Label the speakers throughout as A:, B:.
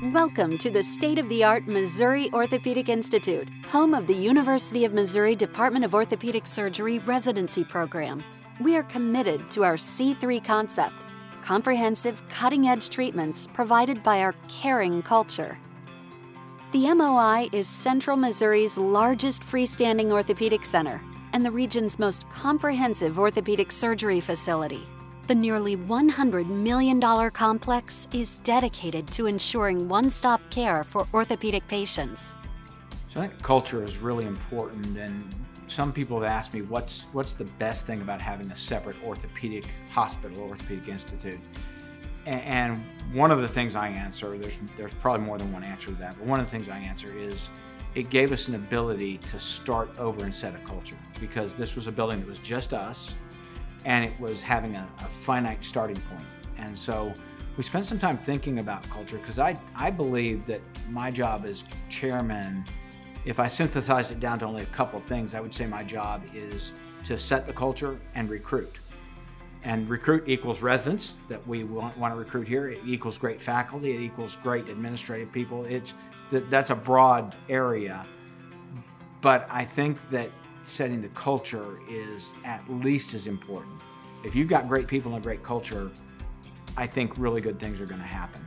A: Welcome to the state of the art Missouri Orthopedic Institute, home of the University of Missouri Department of Orthopedic Surgery residency program. We are committed to our C3 concept comprehensive, cutting edge treatments provided by our caring culture. The MOI is Central Missouri's largest freestanding orthopedic center and the region's most comprehensive orthopedic surgery facility. The nearly $100 million complex is dedicated to ensuring one stop care for orthopedic patients.
B: So I think culture is really important, and some people have asked me what's, what's the best thing about having a separate orthopedic hospital, orthopedic institute. And one of the things I answer, there's, there's probably more than one answer to that, but one of the things I answer is it gave us an ability to start over and set a culture because this was a building that was just us and it was having a, a finite starting point. And so we spent some time thinking about culture because I, I believe that my job as chairman, if I synthesize it down to only a couple things, I would say my job is to set the culture and recruit. And recruit equals residents that we want, want to recruit here. It equals great faculty. It equals great administrative people. It's that's a broad area. But I think that setting the culture is at least as important. If you've got great people and a great culture, I think really good things are going to happen.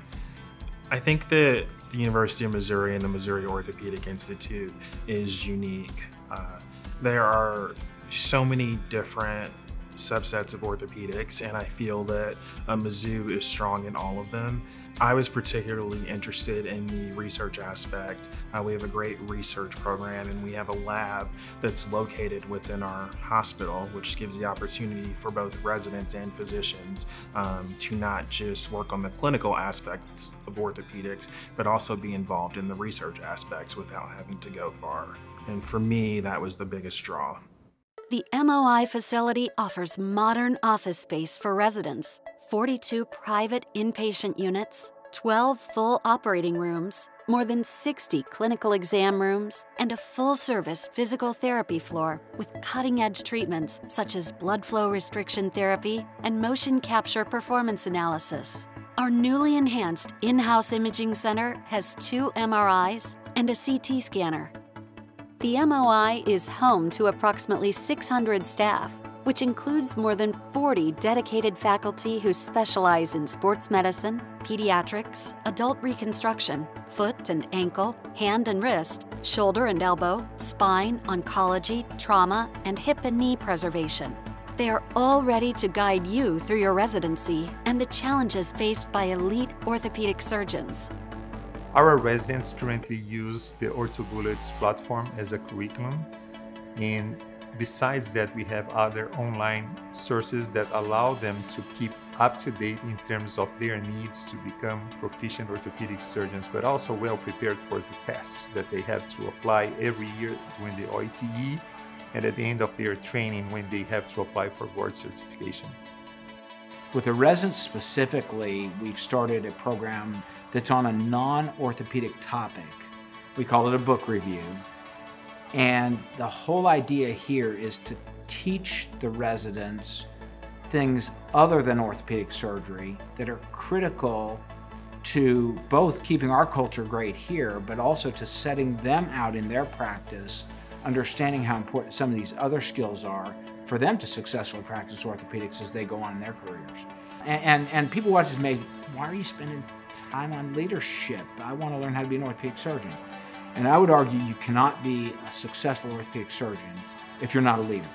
C: I think that the University of Missouri and the Missouri Orthopedic Institute is unique. Uh, there are so many different subsets of orthopedics, and I feel that uh, Mizzou is strong in all of them. I was particularly interested in the research aspect. Uh, we have a great research program, and we have a lab that's located within our hospital, which gives the opportunity for both residents and physicians um, to not just work on the clinical aspects of orthopedics, but also be involved in the research aspects without having to go far. And for me, that was the biggest draw.
A: The MOI facility offers modern office space for residents, 42 private inpatient units, 12 full operating rooms, more than 60 clinical exam rooms, and a full service physical therapy floor with cutting edge treatments such as blood flow restriction therapy and motion capture performance analysis. Our newly enhanced in house imaging center has two MRIs and a CT scanner the MOI is home to approximately 600 staff, which includes more than 40 dedicated faculty who specialize in sports medicine, pediatrics, adult reconstruction, foot and ankle, hand and wrist, shoulder and elbow, spine, oncology, trauma, and hip and knee preservation. They are all ready to guide you through your residency and the challenges faced by elite orthopedic surgeons.
D: Our residents currently use the OrthoBullets platform as a curriculum. And besides that, we have other online sources that allow them to keep up to date in terms of their needs to become proficient orthopedic surgeons, but also well prepared for the tests that they have to apply every year during the OITE and at the end of their training when they have to apply for board certification.
B: With the residents specifically, we've started a program that's on a non-orthopedic topic. We call it a book review. And the whole idea here is to teach the residents things other than orthopedic surgery that are critical to both keeping our culture great here, but also to setting them out in their practice, understanding how important some of these other skills are for them to successfully practice orthopedics as they go on in their careers. And, and, and people watch this may, why are you spending time on leadership? I want to learn how to be an orthopedic surgeon. And I would argue you cannot be a successful orthopedic surgeon if you're not a leader.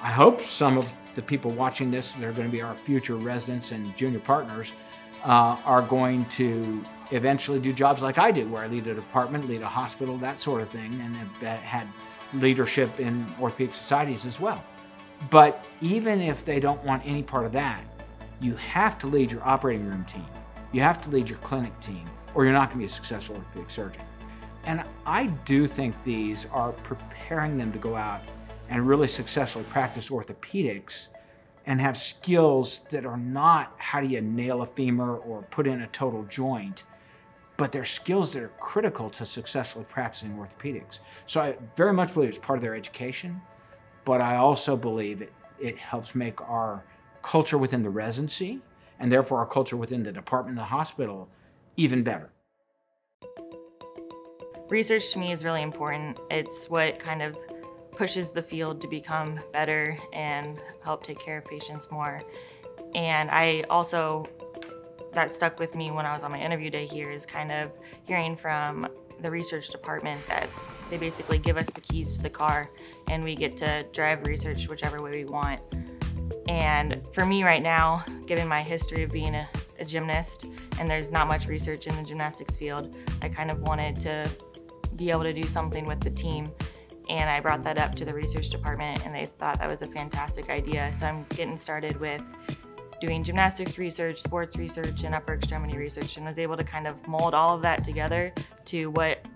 B: I hope some of the people watching this, they're going to be our future residents and junior partners, uh, are going to eventually do jobs like I did, where I lead a department, lead a hospital, that sort of thing, and have had leadership in orthopedic societies as well. But even if they don't want any part of that, you have to lead your operating room team. You have to lead your clinic team, or you're not going to be a successful orthopedic surgeon. And I do think these are preparing them to go out and really successfully practice orthopedics and have skills that are not how do you nail a femur or put in a total joint, but they're skills that are critical to successfully practicing orthopedics. So I very much believe it's part of their education but I also believe it, it helps make our culture within the residency and therefore our culture within the department, the hospital, even better.
E: Research to me is really important. It's what kind of pushes the field to become better and help take care of patients more. And I also, that stuck with me when I was on my interview day here is kind of hearing from the research department that they basically give us the keys to the car and we get to drive research whichever way we want. And for me right now, given my history of being a, a gymnast and there's not much research in the gymnastics field, I kind of wanted to be able to do something with the team and I brought that up to the research department and they thought that was a fantastic idea. So I'm getting started with doing gymnastics research, sports research, and upper extremity research and was able to kind of mold all of that together to what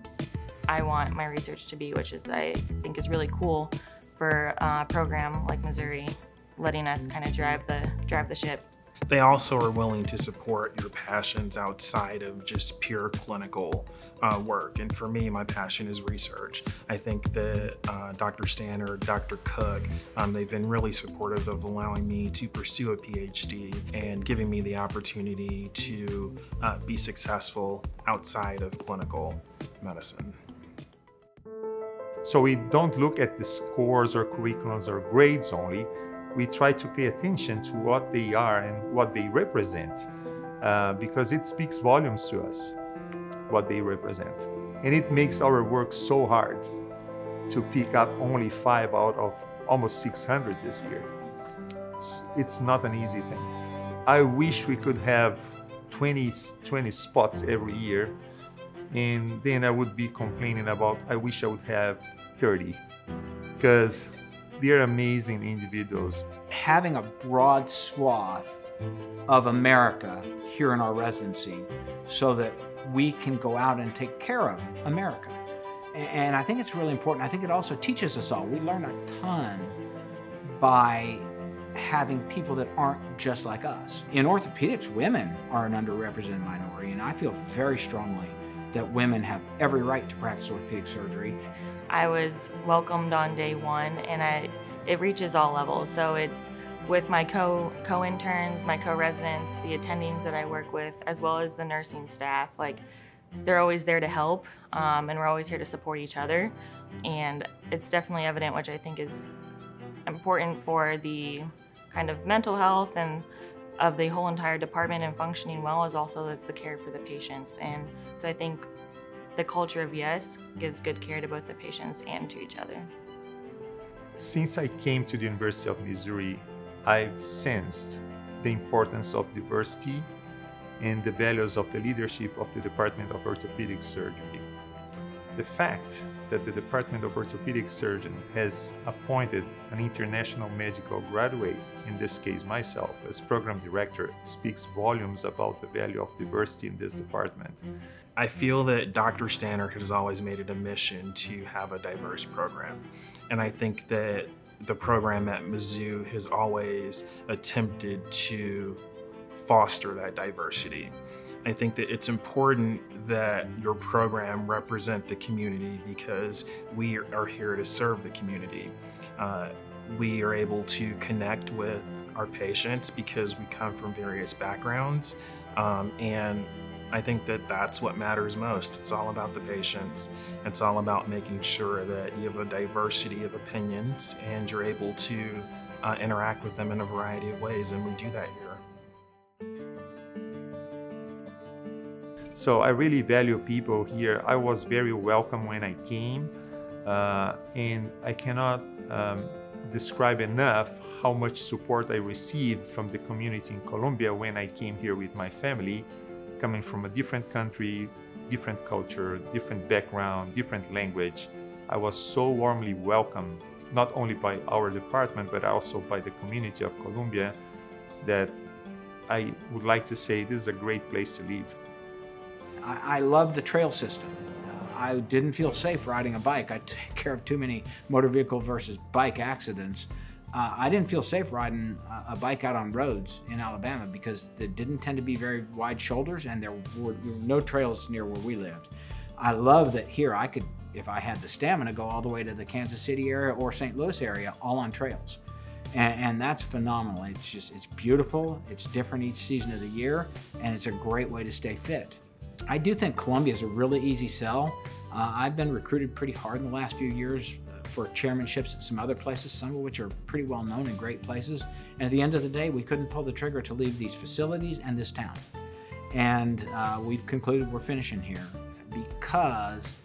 E: I want my research to be, which is I think is really cool for a program like Missouri, letting us kind of drive the drive the ship.
C: They also are willing to support your passions outside of just pure clinical uh, work. And for me, my passion is research. I think that uh, Dr. Stannard, Dr. Cook, um, they've been really supportive of allowing me to pursue a PhD and giving me the opportunity to uh, be successful outside of clinical medicine.
D: So we don't look at the scores or curriculums or grades only. We try to pay attention to what they are and what they represent uh, because it speaks volumes to us what they represent. And it makes our work so hard to pick up only five out of almost 600 this year. It's, it's not an easy thing. I wish we could have 20, 20 spots every year, and then I would be complaining about, I wish I would have 30, because they're amazing individuals.
B: Having a broad swath of America here in our residency so that we can go out and take care of America. And I think it's really important. I think it also teaches us all. We learn a ton by having people that aren't just like us. In orthopedics, women are an underrepresented minority, and I feel very strongly that women have every right to practice orthopedic surgery.
E: I was welcomed on day one, and I, it reaches all levels. So it's with my co co interns, my co residents, the attendings that I work with, as well as the nursing staff. Like they're always there to help, um, and we're always here to support each other. And it's definitely evident, which I think is important for the kind of mental health and of the whole entire department and functioning well is also as the care for the patients. And so I think the culture of yes gives good care to both the patients and to each other.
D: Since I came to the University of Missouri I've sensed the importance of diversity and the values of the leadership of the Department of Orthopedic Surgery. The fact that the Department of Orthopedic Surgeon has appointed an international medical graduate, in this case myself, as program director, speaks volumes about the value of diversity in this department.
C: I feel that Dr. Stannard has always made it a mission to have a diverse program. And I think that the program at Mizzou has always attempted to foster that diversity. I think that it's important that your program represent the community because we are here to serve the community. Uh, we are able to connect with our patients because we come from various backgrounds um, and I think that that's what matters most. It's all about the patients. It's all about making sure that you have a diversity of opinions and you're able to uh, interact with them in a variety of ways, and we do that here.
D: So I really value people here. I was very welcome when I came, uh, and I cannot um, describe enough how much support I received from the community in Columbia when I came here with my family coming from a different country, different culture, different background, different language. I was so warmly welcomed, not only by our department, but also by the community of Columbia, that I would like to say this is a great place to live.
B: I, I love the trail system. I didn't feel safe riding a bike. I take care of too many motor vehicle versus bike accidents uh, I didn't feel safe riding a bike out on roads in Alabama because there didn't tend to be very wide shoulders and there were, no trails near where we lived. I love that here I could, if I had the stamina, go all the way to the Kansas City area or St. Louis area, all on trails. And, and, that's phenomenal. It's just, it's beautiful. It's different each season of the year, and it's a great way to stay fit. I do think Columbia is a really easy sell. Uh, I've been recruited pretty hard in the last few years for chairmanships at some other places, some of which are pretty well known and great places. And at the end of the day, we couldn't pull the trigger to leave these facilities and this town. And uh, we've concluded we're finishing here because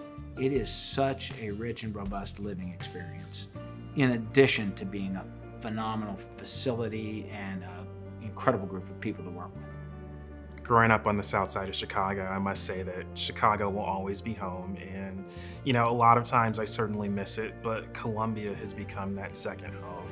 B: it is such a rich and robust living experience, in addition to being a phenomenal facility and an incredible group of people to work with
C: growing up on the south side of Chicago, I must say that Chicago will always be home. And, you know, a lot of times I certainly miss it, but Columbia has become that second home.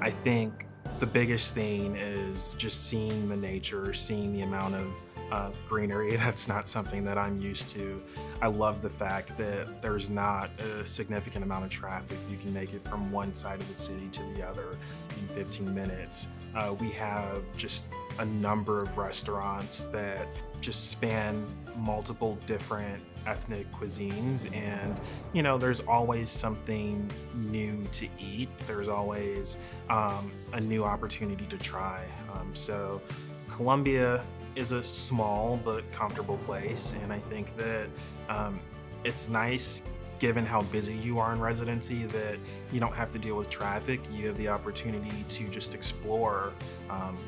C: I think the biggest thing is just seeing the nature, seeing the amount of uh, greenery. That's not something that I'm used to. I love the fact that there's not a significant amount of traffic. You can make it from one side of the city to the other in 15 minutes. Uh, we have just a number of restaurants that just span multiple different ethnic cuisines. And you know there's always something new to eat. There's always um, a new opportunity to try. Um, so columbia is a small but comfortable place. And i think that um, it's nice given how busy you are in residency that you don't have to deal with traffic. You have the opportunity to just explore um,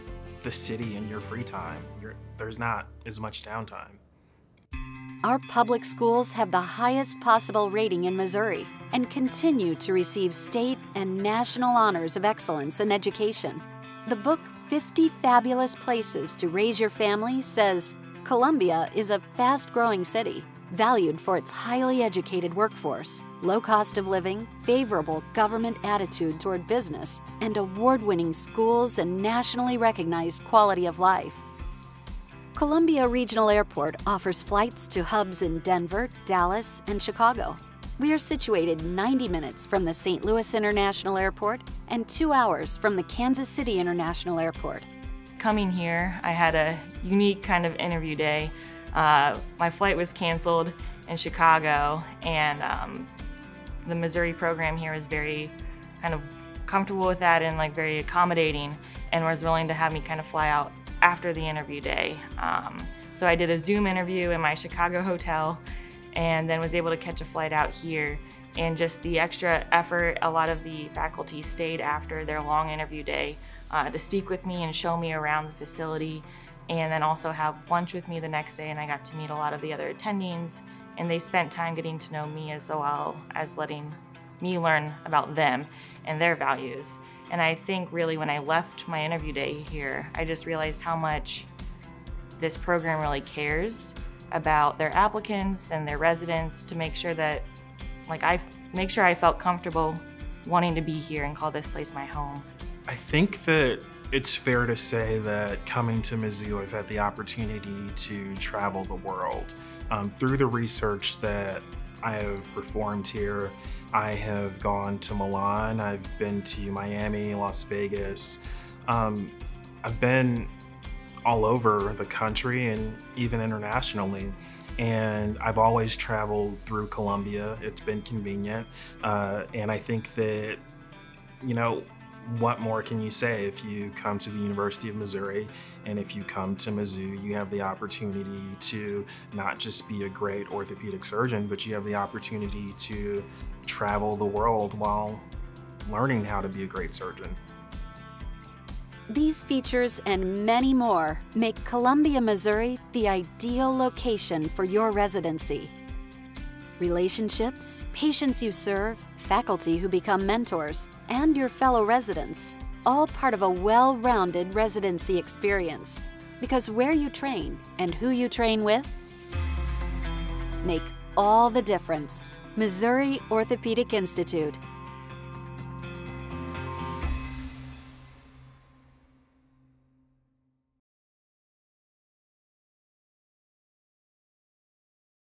C: the city in your free time. You're, there's not as much downtime.
A: Our public schools have the highest possible rating in Missouri and continue to receive state and national honors of excellence in education. The book 50 Fabulous Places to Raise Your Family says Columbia is a fast growing city valued for its highly educated workforce, low cost of living, favorable government attitude toward business, and award winning schools and nationally recognized quality of life. Columbia Regional Airport offers flights to hubs in Denver, Dallas, and Chicago. We are situated 90 minutes from the St. Louis International Airport and two hours from the Kansas City International Airport.
E: Coming here, I had a unique kind of interview day uh, my flight was canceled in Chicago, and um, the Missouri program here is very kind of comfortable with that and like very accommodating, and was willing to have me kind of fly out after the interview day. Um, so I did a Zoom interview in my Chicago hotel, and then was able to catch a flight out here. And just the extra effort, a lot of the faculty stayed after their long interview day uh, to speak with me and show me around the facility and then also have lunch with me the next day and I got to meet a lot of the other attendings and they spent time getting to know me as well as letting me learn about them and their values. And I think really when I left my interview day here, I just realized how much this program really cares about their applicants and their residents to make sure that like I make sure I felt comfortable wanting to be here and call this place my home.
C: I think that it's fair to say that coming to Mizzou, I've had the opportunity to travel the world. Um, through the research that I have performed here, I have gone to Milan, I've been to Miami, Las Vegas. Um, I've been all over the country and even internationally. And I've always traveled through Columbia. It's been convenient. Uh, and I think that, you know, what more can you say if you come to the University of Missouri and if you come to Mizzou, you have the opportunity to not just be a great orthopedic surgeon, but you have the opportunity to travel the world while learning how to be a great surgeon.
A: These features and many more make Columbia, Missouri the ideal location for your residency. Relationships, patients you serve, faculty who become mentors, and your fellow residents, all part of a well rounded residency experience. Because where you train and who you train with make all the difference. Missouri Orthopedic Institute